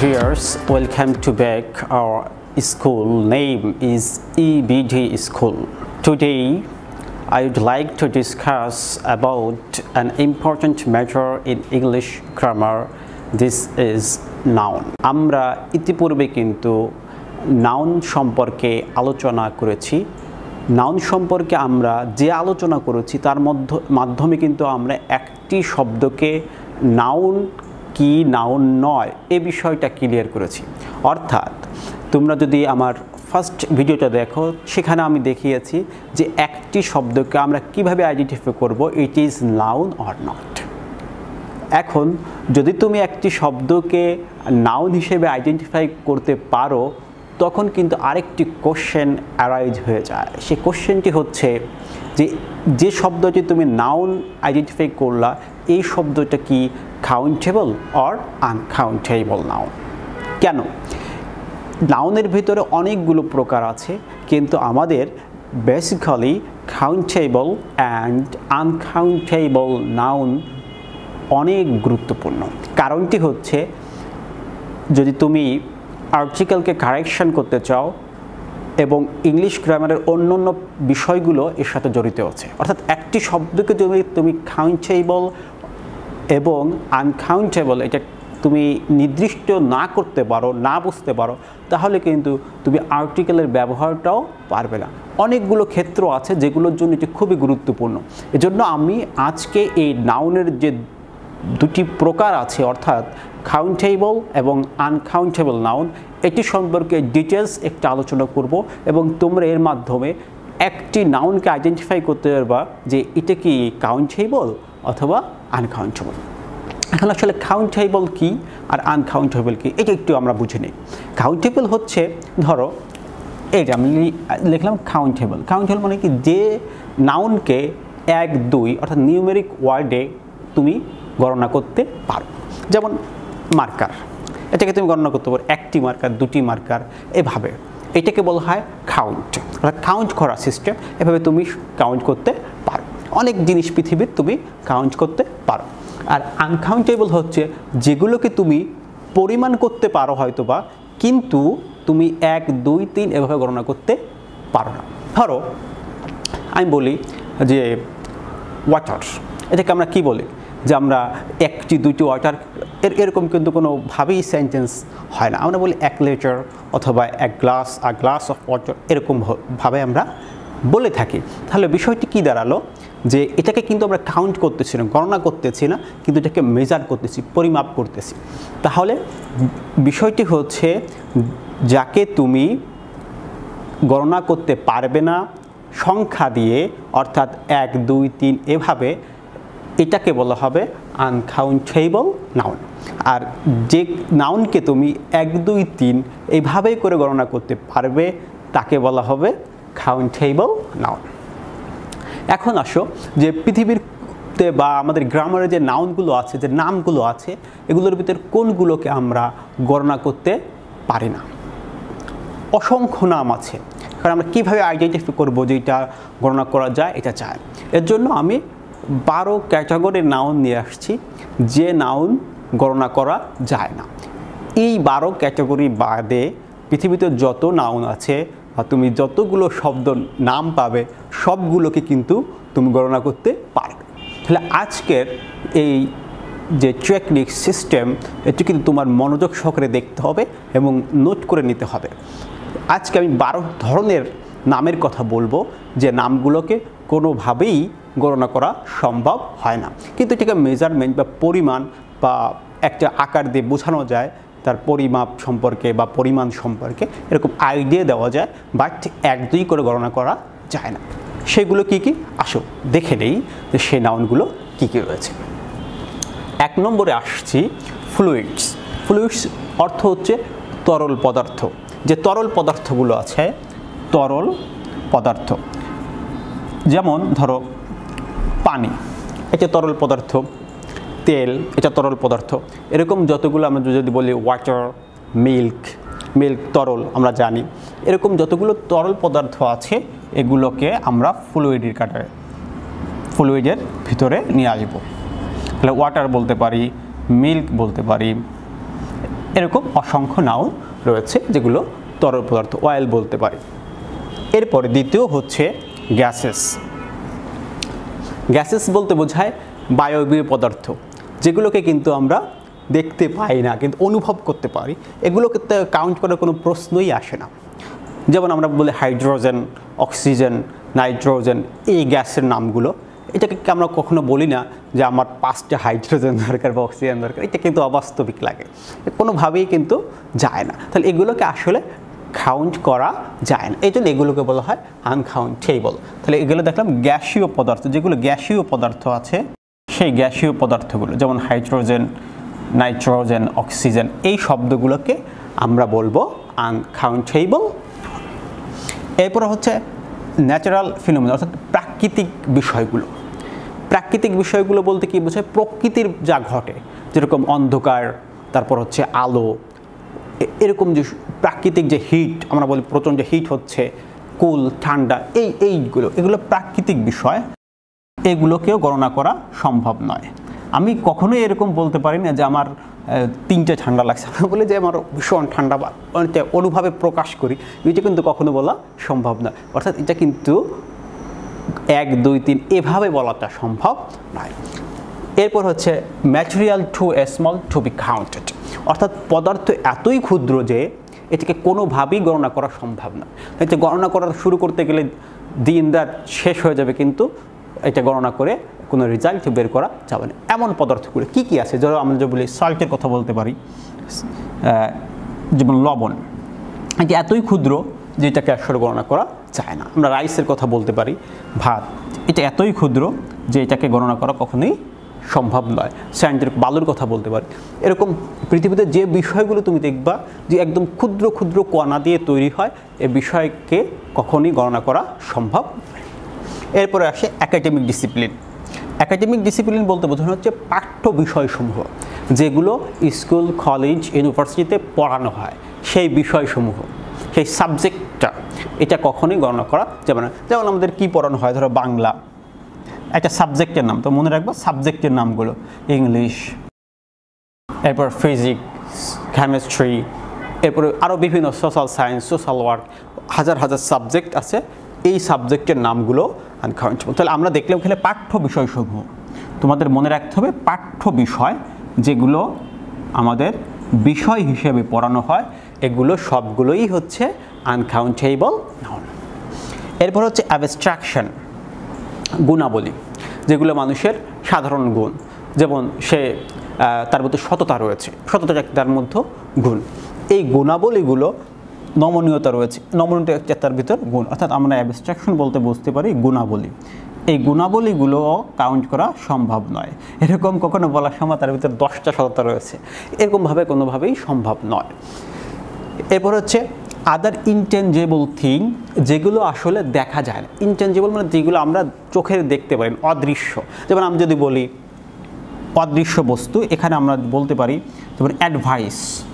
viewers, welcome to back our school name is EBD School. Today, I would like to discuss about an important matter in English grammar. This is noun. আমরা ইতিপূর্বে কিন্তু noun সম্পর্কে আলোচনা করেছি noun সম্পর্কে আমরা যে আলোচনা করেছি তার মধ্য মাধ্যমে কিন্তু আমরা একটি শব্দকে নাউন কি নাউন নয়, এ বিষয়টা ক্লিয়ার করেছি। অর্থাৎ, তোমরা যদি আমার ফার্স্ট ভিডিওটা দেখো, সেখানে আমি দেখিয়েছি যে একটি শব্দকে আমরা কীভাবে আইডেন্টিফাই করব it is noun or not এখন, যদি তুমি একটি শব্দকে নাউন হিসেবে আইডেন্টিফাই করতে পারো, তখন কিন্তু আরেকটি কোশ্চেন অ্যারাইজ হয়ে যায়। সেই কোশ্চেনটি হচ্ছে যে যে শব্দটি তুমি নাউন আইডেন্টিফাই করলা, এই শব্দটা কি কাউন্টেবল অর আনকাউন্টেবল নাউন কেন? নাউনের ভিতরে অনেকগুলো প্রকার আছে, কিন্তু আমাদের basically countable and uncountable noun অনেক গুরুত্বপূর্ণ। কারণটি হচ্ছে, যদি তুমি আর্টিকেলকে কারেকশন করতে চাও এবং ইংলিশ গ্রামারের অন্য অন্য বিষয়গুলো এর সাথে জড়িত আছে, অর্থাৎ একটি শব্দকে তুমি তুমি কাউন্টেবল এবং আনকাউন্টেবল এটা তুমি নির্দিষ্ট না করতে পারো, না বুঝতে পারো, তাহলে কিন্তু তুমি আর্টিকেলের ব্যবহারটাও পারবে না। অনেকগুলো ক্ষেত্র আছে যেগুলোর জন্য এটি খুবই গুরুত্বপূর্ণ। এজন্য আমি আজকে এই নাউনের যে দুটি প্রকার আছে, অর্থাৎ কাউন্টেবল এবং আনকাউন্টেবল নাউন এটি সম্পর্কে ডিটেলস একটা আলোচনা করব এবং তোমরা এর মাধ্যমে একটি নাউনকে আইডেন্টিফাই করতে পারবা যে এটা কি কাউন্টেবল অথবা আনকাউন্টেবল এখন আসলে কাউন্টেবল কি আর আনকাউন্টেবল কি? এটা একটু আমরা বুঝে নিই। কাউন্টেবল হচ্ছে, ধরো, এই যে আমি লিখলাম কাউন্টেবল কাউন্টেবল মানে কি? যে নাউনকে এক, দুই, অর্থাৎ নিউমেরিক ওয়ার্ডে তুমি গণনা করতে পারো। যেমন মার্কার এটাকে তুমি গণনা করতে পারো। একটি মার্কার দুটি মার্কার এভাবে। এটাকে বলা হয় কাউন্ট অর্থাৎ কাউন্ট করা সিস্টেম এভাবে তুমি কাউন্ট করতে পারো। অনেক জিনিস পৃথিবীর তুমি কাউন্ট করতে পারো। আর আনকাউন্টেবল হচ্ছে যেগুলোকে তুমি পরিমাণ করতে পারো হয়তো বা কিন্তু তুমি এক, দুই, তিন এভাবে গণনা করতে পারো না। ধরো, আমি বলি যে ওয়াটার এটাকে আমরা কি বলি? যে আমরা একটি, দুইটি ওয়াটার এর, এরকম কিন্তু কোনোভাবেই সেন্টেন্স হয় না। আমরা বলি এক লিটার অথবা এক গ্লাস আর গ্লাস অফ ওয়াটার এরকম ভাবে আমরা বলে থাকি। তাহলে বিষয়টি কি দাঁড়াল? যে এটাকে কিন্তু আমরা কাউন্ট করতেছি না, গণনা করতেছি না, কিন্তু এটাকে মেজার করতেছি, পরিমাপ করতেছি। তাহলে বিষয়টি হচ্ছে, যাকে তুমি গণনা করতে পারবে না, সংখ্যা দিয়ে, অর্থাৎ এক, দুই, তিন, এভাবে এটাকে বলা হবে আনকাউন্টেবল নাউন আর যে নাউনকে তুমি এক, দুই, তিন এইভাবেই করে গণনা করতে পারবে, তাকে বলা হবে কাউন্টেবল নাউন এখন আসো, যে পৃথিবীরতে বা আমাদের গ্রামারে যে নাউনগুলো আছে, যে নামগুলো আছে, এগুলোর ভিতরে কোনগুলোকে আমরা গণনা করতে পারি না? অসংখ্য নাম আছে। কারণ আমরা কীভাবে আইডেন্টিফাই করব যে এটা গণনা করা যায়, এটা চায় এর জন্য আমি বারো ক্যাটাগরির নাউন নিয়ে আসছি, যে নাউন গণনা করা যায় না। এই বারো ক্যাটাগরি বাদে পৃথিবীতে যত নাউন আছে তুমি যতগুলো শব্দ নাম পাবে, সবগুলোকে কিন্তু তুমি গণনা করতে পারবে। তাহলে আজকের এই যে টেকনিক সিস্টেম এটি কিন্তু তোমার মনোযোগ সহকারে দেখতে হবে এবং নোট করে নিতে হবে। আজকে আমি বারো ধরনের নামের কথা বলব, যে নামগুলোকে কোনোভাবেই গণনা করা সম্ভব হয় না। কিন্তু এটাকে মেজারমেন্ট বা পরিমাণ বা একটা আকার দিয়ে বোঝানো যায় তার পরিমাপ সম্পর্কে বা পরিমাণ সম্পর্কে এরকম আইডিয়া দেওয়া যায় বাট এক দুই করে গণনা করা যায় না। সেগুলো কি কি? আসো দেখে নেই যে সে নাউনগুলো কী কী রয়েছে। এক নম্বরে আসছি ফ্লুইডস ফ্লুইডস অর্থ হচ্ছে তরল পদার্থ। যে তরল পদার্থগুলো আছে, তরল পদার্থ। যেমন ধরো পানি, এটা তরল পদার্থ। তেল, এটা তরল পদার্থ। এরকম যতগুলো আমরা যদি বলি ওয়াটার মিল্ক মিল্ক তরল আমরা জানি। এরকম যতগুলো তরল পদার্থ আছে, এগুলোকে আমরা ফ্লুইডের কাটারে ফ্লুইডের ভিতরে নিয়ে আসব। তাহলে ওয়াটার বলতে পারি মিল্ক বলতে পারি, এরকম অসংখ্য নাউন রয়েছে যেগুলো তরল পদার্থ অয়েল বলতে পারি। এরপরে দ্বিতীয় হচ্ছে গ্যাসেস গ্যাসেস বলতে বোঝায় বায়বীয় পদার্থ। যেগুলোকে কিন্তু আমরা দেখতে পাই না, কিন্তু অনুভব করতে পারি। এগুলোকে কাউন্ট করার কোনো প্রশ্নই আসে না। যেমন আমরা বলি হাইড্রোজেন, অক্সিজেন, নাইট্রোজেন, এই গ্যাসের নামগুলো। এটাকে আমরা কখনো বলি না যে আমার পাঁচটা হাইড্রোজেন দরকার বা অক্সিজেন দরকার? এটা কিন্তু অবাস্তবিক লাগে। কোনোভাবেই কিন্তু যায় না। তাহলে এগুলোকে আসলে কাউন্ট করা যায় না। এই জন্য এগুলোকে বলা হয় আনকাউন্টেবল তাহলে এগুলো দেখলাম গ্যাসীয় পদার্থ। যেগুলো গ্যাসীয় পদার্থ আছে সেই গ্যাসীয় পদার্থগুলো, যেমন হাইড্রোজেন, নাইট্রোজেন, অক্সিজেন, এই শব্দগুলোকে আমরা বলব আনকাউন্টেবল এরপর হচ্ছে ন্যাচারাল ফিনোমিনা অর্থাৎ প্রাকৃতিক বিষয়গুলো। প্রাকৃতিক বিষয়গুলো বলতে কি বোঝায়? প্রকৃতির যা ঘটে, যেরকম অন্ধকার, তারপর হচ্ছে আলো এরকম যে প্রাকৃতিক যে হিট আমরা বলি প্রচণ্ড হিট হচ্ছে কুল ঠান্ডা, এই, এইগুলো, এগুলো প্রাকৃতিক বিষয়। এগুলোকেও গণনা করা সম্ভব নয়। আমি কখনোই এরকম বলতে পারি না যে আমার তিনটে ঠান্ডা লাগছে। আমি বলি যে আমার ভীষণ ঠান্ডা বা অনুভাবে প্রকাশ করি। এটা কিন্তু কখনো বলা সম্ভব নয়। অর্থাৎ এটা কিন্তু এক, দুই, তিন এভাবে বলাটা সম্ভব নয়। এরপর হচ্ছে material too a small to be counted অর্থাৎ পদার্থ এতই ক্ষুদ্র যে এটাকে কোনোভাবেই গণনা করা সম্ভব না গণনা করা শুরু করতে গেলে দিন রাত শেষ হয়ে যাবে কিন্তু এটা গণনা করে কোনো রেজাল্ট বের করা যাবে না। এমন পদার্থগুলো কী কী আছে? ধরো আমরা যে বলি সল্টের কথা বলতে পারি। যেমন লবণ। এটি এতই ক্ষুদ্র যে এটাকে আসলে গণনা করা যায় না। আমরা রাইসের কথা বলতে পারি, ভাত। এটা এতই ক্ষুদ্র যে এটাকে গণনা করা কখনোই সম্ভব নয়। স্যান্ডের বালুর কথা বলতে পারি। এরকম পৃথিবীতে যে বিষয়গুলো তুমি দেখবা যে একদম ক্ষুদ্র ক্ষুদ্র কণা দিয়ে তৈরি হয়, এ বিষয়কে কখনই গণনা করা সম্ভব এরপরে আসে একাডেমিক ডিসিপ্লিন একাডেমিক ডিসিপ্লিন বলতে বোঝানো হচ্ছে পাঠ্য বিষয়সমূহ, যেগুলো স্কুল কলেজ ইউনিভার্সিটিতে পড়ানো হয়। সেই বিষয়সমূহ, সেই সাবজেক্টটা এটা কখনোই গণনা করা যাবে না। যেমন আমাদের কি পড়ানো হয়, ধরো বাংলা। একটা সাবজেক্টের নাম, তো মনে রাখব সাবজেক্টের নামগুলো। ইংলিশ এরপর ফিজিক্স কেমিস্ট্রি এরপরে আরও বিভিন্ন সোশ্যাল সায়েন্স সোশ্যাল ওয়ার্ক হাজার হাজার সাবজেক্ট আছে। এই সাবজেক্টের নামগুলো তাহলে আমরা দেখলাম এখানে পাঠ্য বিষয়সমূহ। তোমাদের মনে রাখতে হবে, পাঠ্য বিষয় যেগুলো আমাদের বিষয় হিসেবে পড়ানো হয়, এগুলো সবগুলোই হচ্ছে আনকাউন্টেবল নাউন এরপর হচ্ছে অ্যাবস্ট্রাকশন গুণাবলী, যেগুলো মানুষের সাধারণ গুণ। যেমন সে তার মধ্যে সততা রয়েছে, সততা তার মধ্যে গুণ। এই গুণাবলীগুলো নমনীয়তা রয়েছে। নমনীয়তা তার ভিতর গুণ। অর্থাৎ আমরা অ্যাবস্ট্রাকশন বলতে বুঝতে পারি গুণাবলী। এই গুণাবলীগুলো কাউন্ট করা সম্ভব নয়। এরকম কখনো বলার সময় তার ভিতর দশটা সততা রয়েছে। এরকমভাবে কোনোভাবেই সম্ভব নয়। এরপর হচ্ছে আদার ইনটেনজেবল থিং যেগুলো আসলে দেখা যায় না। ইনটেনজেবল মানে যেগুলো আমরা চোখের দেখতে পারি অদৃশ্য। যেমন আমি যদি বলি অদৃশ্য বস্তু, এখানে আমরা বলতে পারি যেমন অ্যাডভাইস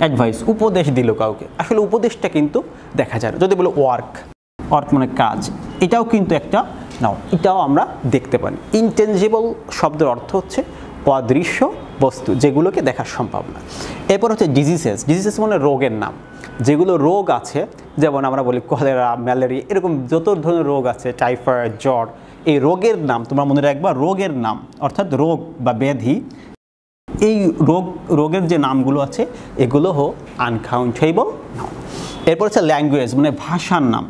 অ্যাডভাইস উপদেশ দিল কাউকে। আসলে উপদেশটা কিন্তু দেখা যায় যদি বলো ওয়ার্ক ওয়ার্ক মানে কাজ, এটাও কিন্তু একটা নাও এটাও আমরা দেখতে পারি। ইনটেনজিবল শব্দের অর্থ হচ্ছে অদৃশ্য বস্তু, যেগুলোকে দেখা সম্ভব না এরপর হচ্ছে ডিজিজেস ডিজিজেস মানে রোগের নাম। যেগুলো রোগ আছে, যেমন আমরা বলি কলেরা ম্যালেরিয়া এরকম যত ধরনের রোগ আছে টাইফয়েড জ্বর, এই রোগের নাম, তোমরা মনে রাখবা রোগের নাম, অর্থাৎ রোগ বা ব্যাধি এই রোগ, রোগের যে নামগুলো আছে, এগুলো হো আনকাউন্টেবল নাম এরপর হচ্ছে ল্যাঙ্গুয়েজ মানে ভাষার নাম।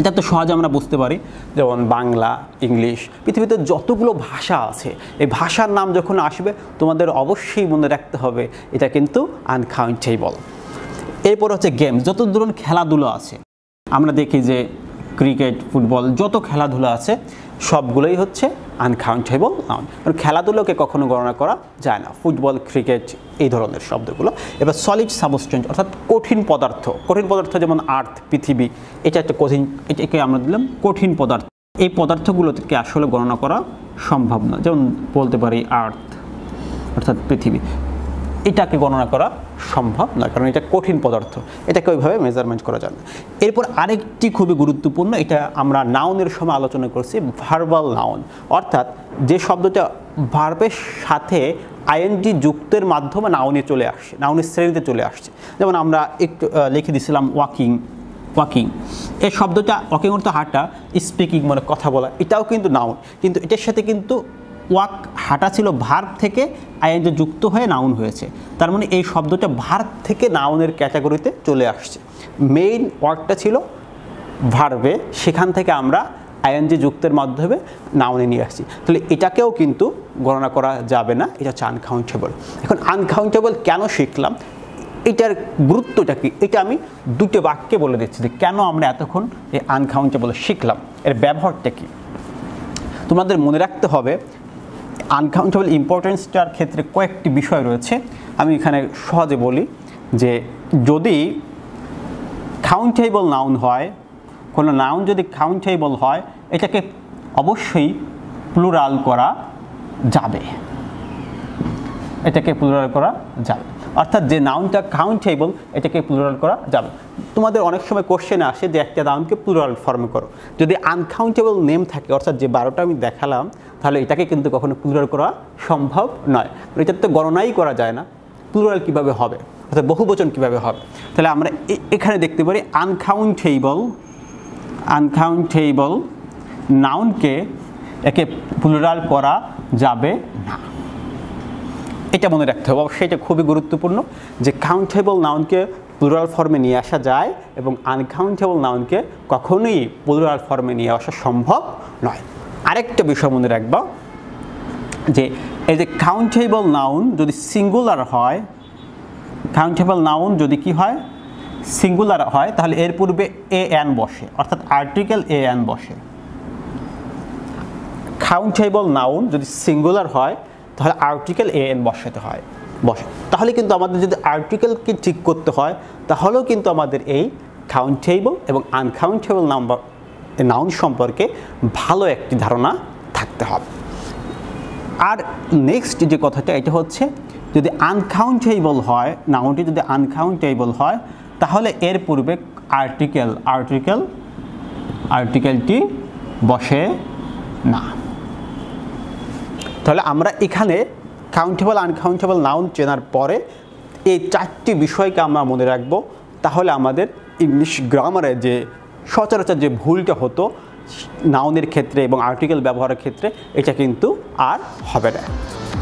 এটা তো সহজে আমরা বুঝতে পারি। যেমন বাংলা, ইংলিশ, পৃথিবীতে যতগুলো ভাষা আছে, এই ভাষার নাম যখন আসবে, তোমাদের অবশ্যই মনে রাখতে হবে, এটা কিন্তু আনকাউন্টেবল এরপর হচ্ছে গেম যত ধরুন খেলাধুলো আছে, আমরা দেখি যে ক্রিকেট, ফুটবল, যত খেলাধুলা আছে, সবগুলোই হচ্ছে আনকাউন্টেবল নাউন কারণ খেলাধুলোকে কখনো গণনা করা যায় না। ফুটবল, ক্রিকেট, এই ধরনের শব্দগুলো। এবার সলিড সাবস্টেন্স অর্থাৎ কঠিন পদার্থ। কঠিন পদার্থ যেমন আর্থ পৃথিবী, এটা একটা কঠিন, এটাকে আমরা দিলাম কঠিন পদার্থ। এই পদার্থগুলোকে আসলে গণনা করা সম্ভব না। যেমন বলতে পারি আর্থ অর্থাৎ পৃথিবী। এটাকে গণনা করা সম্ভব নয় কারণ এটা কঠিন পদার্থ। এটাকে ওইভাবে মেজারমেন্ট করা যায় না। এরপর আরেকটি খুবই গুরুত্বপূর্ণ, এটা আমরা নাউনের সময় আলোচনা করছি ভার্বাল নাউন অর্থাৎ যে শব্দটা ভার্বের সাথে আইএনজি যুক্তের মাধ্যমে নাউনে চলে আসছে নাউনের শ্রেণীতে চলে আসছে। যেমন আমরা একটু লিখে দিছিলাম ওয়াকিং ওয়াকিং এই শব্দটা ওয়াকিং অর্থ হাঁটা স্পিকিং মানে কথা বলা, এটাও কিন্তু নাউন কিন্তু এটার সাথে কিন্তু ওয়াক হাঁটা ছিল ভার্ব থেকে আইএনজি যুক্ত হয়ে নাউন হয়েছে। তার মানে এই শব্দটা ভার্ব থেকে নাউনের ক্যাটাগরিতে চলে আসছে। মেইন ওয়ার্ডটা ছিল ভার্বে, সেখান থেকে আমরা আইএনজি যুক্তের মাধ্যমে নাউনে নিয়ে আসছি। তাহলে এটাকেও কিন্তু গণনা করা যাবে না, এটা হচ্ছে আনকাউন্টেবল এখন আনকাউন্টেবল কেন শিখলাম? এটার গুরুত্বটা কি? এটা আমি দুটো বাক্যে বলে দিচ্ছি যে কেন আমরা এতক্ষণ এই আনকাউন্টেবল শিখলাম? এর ব্যবহারটা কি? তোমাদের মনে রাখতে হবে আনকাউন্টেবল ইম্পর্টেন্সটার ক্ষেত্রে কয়েকটি বিষয় রয়েছে। আমি এখানে সহজে বলি যে যদি কাউন্টেবল নাউন হয়, কোনো নাউন যদি কাউন্টেবল হয়, এটাকে অবশ্যই প্লুরাল করা যাবে। এটাকে প্লুরাল করা যাবে। অর্থাৎ যে নাউনটা কাউন্টেবল এটাকে প্লুরাল করা যাবে। তোমাদের অনেক সময় কোশ্চেনে আসে যে একটা নাউনকে প্লুরাল ফর্মে করো। যদি আনকাউন্টেবল নেম থাকে, অর্থাৎ যে বারোটা আমি দেখালাম, তাহলে এটাকে কিন্তু কখনো প্লুরাল করা সম্ভব নয়। এটার তো গণনাই করা যায় না। প্লুরাল কীভাবে হবে? অর্থাৎ বহুবচন কীভাবে হবে? তাহলে আমরা এখানে দেখতে পারি আনকাউন্টেবল আনকাউন্টেবল নাউনকে একে প্লুরাল করা যাবে না। এটা মনে রাখতে হবে। অবশ্যই এটা খুবই গুরুত্বপূর্ণ যে কাউন্টেবল নাউনকে প্লুরাল ফর্মে নিয়ে আসা যায় এবং আনকাউন্টেবল নাউনকে কখনোই প্লুরাল ফর্মে নিয়ে আসা সম্ভব নয়। আরেকটা বিষয় মনে রাখবা যে এই যে কাউন্টেবল নাউন যদি সিঙ্গুলার হয় কাউন্টেবল নাউন যদি কি হয়? সিঙ্গুলার হয়, তাহলে এর পূর্বে এ এন বসে, অর্থাৎ আর্টিকেল এ এন বসে। কাউন্টেবল নাউন যদি সিঙ্গুলার হয় তাহলে আর্টিকেল এ এন বসাতে হয়। বসে। তাহলে কিন্তু আমাদের যদি আর্টিকেলকে ঠিক করতে হয়, তাহলেও কিন্তু আমাদের এই কাউন্টেবল এবং আনকাউন্টেবল নাম্বার নাউন সম্পর্কে ভালো একটি ধারণা থাকতে হবে। আর নেক্সট যে কথাটা, এটা হচ্ছে যদি আনকাউন্টেবল হয় নাউনটি যদি আনকাউন্টেবল হয়, তাহলে এর পূর্বে আর্টিকেল আর্টিকেল আর্টিকেলটি বসে না। তাহলে আমরা এখানে কাউন্টেবল আনকাউন্টেবল নাউন চেনার পরে এই চারটি বিষয়কে আমরা মনে রাখব। তাহলে আমাদের ইংলিশ গ্রামারে যে সচরাচর যে ভুলটা হতো নাউনের ক্ষেত্রে এবং আর্টিকেল ব্যবহারের ক্ষেত্রে, এটা কিন্তু আর হবে না।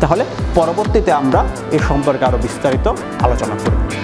তাহলে পরবর্তীতে আমরা এ সম্পর্কে আরও বিস্তারিত আলোচনা করব।